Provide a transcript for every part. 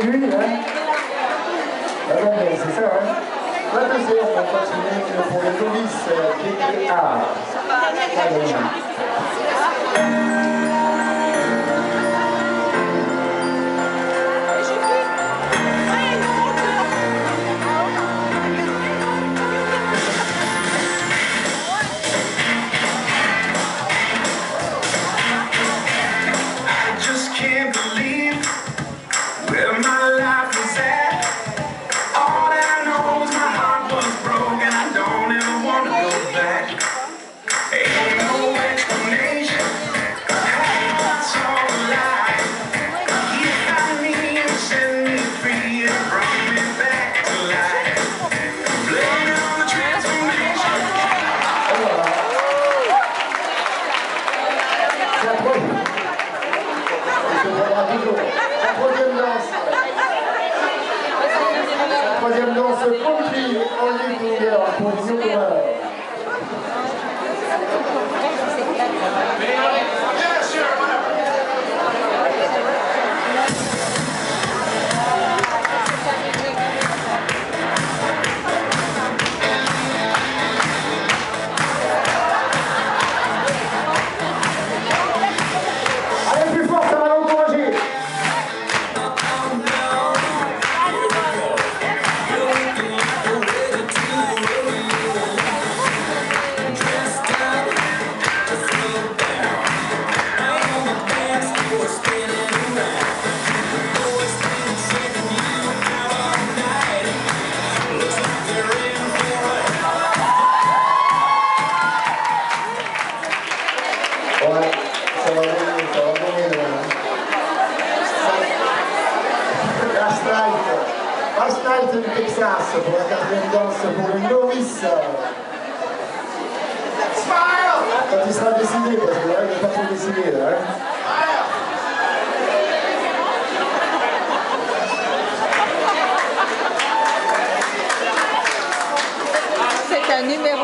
C'est lui, hein Ah non, c'est ça, hein La deuxième, on va continuer pour les novices. le euh, novice DDA. Allez. troisième danse country en ligne ouverte pour Last Night Texas pour la quatrième danse pour le novice. Smile Quand il sera décidé, parce que là, hein, il n'est pas trop décidé, Hein. C'est un numéro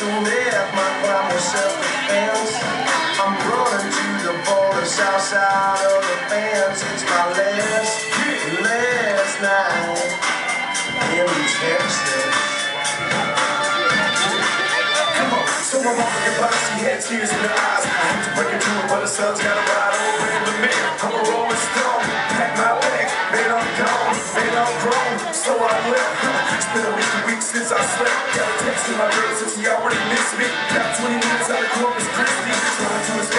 to live my prime with self-defense. I'm running to the border, south side of the fence. It's my last, last night in Texas. Come on, so I'm walking by had tears in the eyes. I hate to break it to them, but the sun's got a ride over the man. I'm a rolling stone, pack my bag, man, I'm gone, man, I'm grown, so I left. It's been a week, a week since I slept. Got a text in my girl since he already missed me. Got 20 minutes out of Corpus Christi, trying to